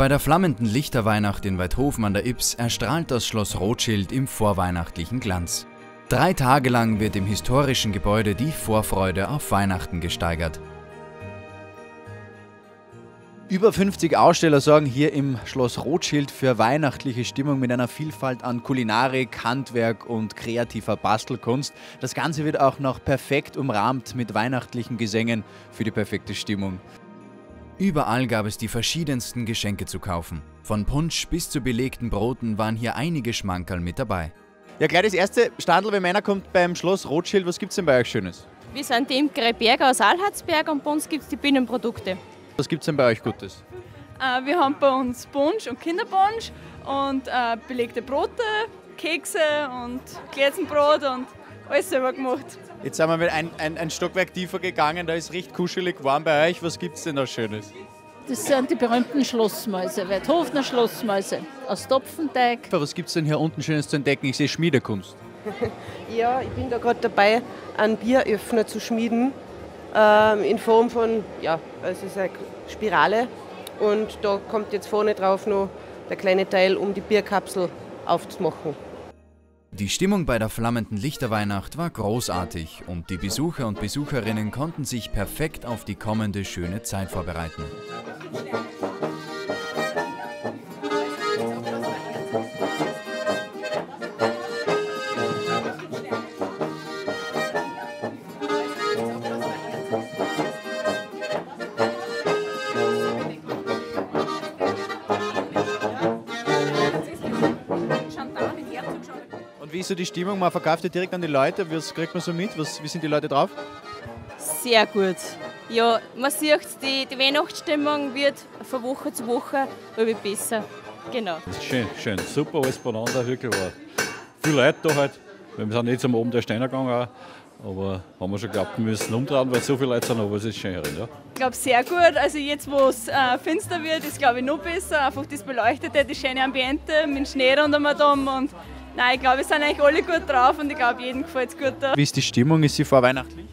Bei der flammenden Lichterweihnacht in Weidhofen an der Ips erstrahlt das Schloss Rothschild im vorweihnachtlichen Glanz. Drei Tage lang wird im historischen Gebäude die Vorfreude auf Weihnachten gesteigert. Über 50 Aussteller sorgen hier im Schloss Rothschild für weihnachtliche Stimmung mit einer Vielfalt an Kulinarik, Handwerk und kreativer Bastelkunst. Das Ganze wird auch noch perfekt umrahmt mit weihnachtlichen Gesängen für die perfekte Stimmung. Überall gab es die verschiedensten Geschenke zu kaufen. Von Punsch bis zu belegten Broten waren hier einige Schmankerl mit dabei. Ja, gleich das erste Standel, wenn meiner kommt beim Schloss Rothschild. Was gibt es denn bei euch Schönes? Wir sind die Imkerei Berger aus Alharzberg und bei uns gibt es die Binnenprodukte. Was gibt es denn bei euch Gutes? Äh, wir haben bei uns Punsch und Kinderpunsch und äh, belegte Brote, Kekse und Glätzenbrot und alles selber gemacht. Jetzt sind wir mit ein, ein, ein Stockwerk tiefer gegangen, da ist recht kuschelig warm bei euch. Was gibt es denn da Schönes? Das sind die berühmten Schlossmäuse, Weidhofener Schlossmäuse aus Topfenteig. Was gibt es denn hier unten Schönes zu entdecken? Ich sehe Schmiedekunst. ja, ich bin da gerade dabei, einen Bieröffner zu schmieden ähm, in Form von, ja, es ist eine Spirale und da kommt jetzt vorne drauf noch der kleine Teil, um die Bierkapsel aufzumachen. Die Stimmung bei der flammenden Lichterweihnacht war großartig und die Besucher und Besucherinnen konnten sich perfekt auf die kommende schöne Zeit vorbereiten. Wie ist so die Stimmung? Man verkauft ja direkt an die Leute. Was kriegt man so mit? Was, wie sind die Leute drauf? Sehr gut. Ja, man sieht, die, die Weihnachtsstimmung wird von Woche zu Woche immer besser. Genau. Schön, schön. Super alles beieinander, wirklich war. Viele Leute da halt. Wir sind nicht zum Oben der Steiner gegangen, aber haben wir schon geglaubt, wir müssen umdrehen, weil so viele Leute sind, aber es ist schön herin. Ja. Ich glaube sehr gut. Also jetzt, wo es äh, finster wird, ist glaube ich noch besser. Einfach das Beleuchtete, das schöne Ambiente mit dem Schnee rundum und Nein, ich glaube, wir sind eigentlich alle gut drauf und ich glaube, jedem gefällt es gut da. Wie ist die Stimmung? Ist sie vorweihnachtlich?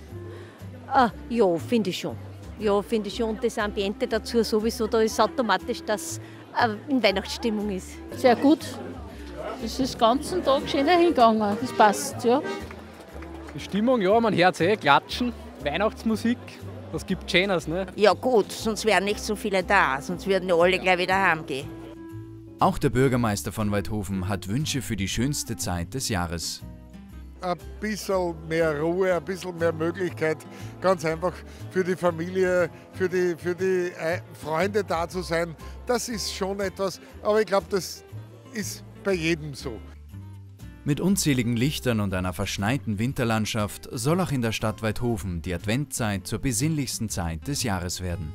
Ah, ja, finde ich schon. Ja, finde ich schon. Und das Ambiente dazu sowieso, da ist automatisch, dass äh, in Weihnachtsstimmung ist. Sehr gut. Es ist den ganzen Tag schön hingegangen. Das passt, ja. Die Stimmung, ja, man hört eh, klatschen, Weihnachtsmusik. Das gibt Schönes, ne? Ja gut, sonst wären nicht so viele da, sonst würden ja alle gleich wieder heimgehen. Auch der Bürgermeister von Weidhofen hat Wünsche für die schönste Zeit des Jahres. Ein bisschen mehr Ruhe, ein bisschen mehr Möglichkeit, ganz einfach für die Familie, für die, für die äh, Freunde da zu sein. Das ist schon etwas, aber ich glaube, das ist bei jedem so. Mit unzähligen Lichtern und einer verschneiten Winterlandschaft soll auch in der Stadt Weidhofen die Adventzeit zur besinnlichsten Zeit des Jahres werden.